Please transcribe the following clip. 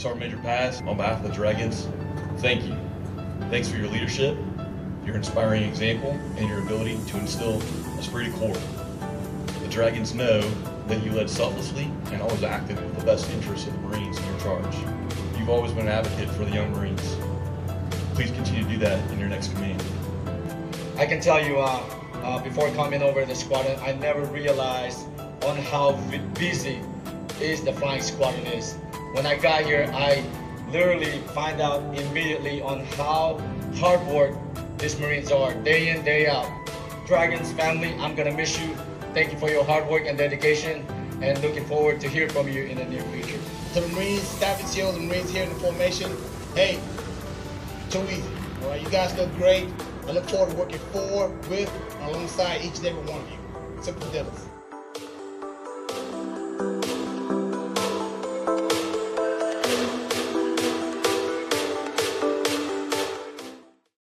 Sergeant Major Paz, on behalf of the Dragons, thank you. Thanks for your leadership, your inspiring example, and your ability to instill esprit de corps. The Dragons know that you led selflessly and always acted with the best interests of the Marines in your charge. You've always been an advocate for the young Marines. Please continue to do that in your next command. I can tell you, uh, uh, before coming over the squadron, I never realized on how busy is the flying squadron is. When I got here, I literally find out immediately on how hard work these Marines are, day in, day out. Dragons family, I'm gonna miss you. Thank you for your hard work and dedication, and looking forward to hear from you in the near future. To the Marines, Staff NCOs, the Marines here in the formation, hey, too easy. All right, you guys look great. I look forward to working for, with, alongside each and every one of you. Simple diddles.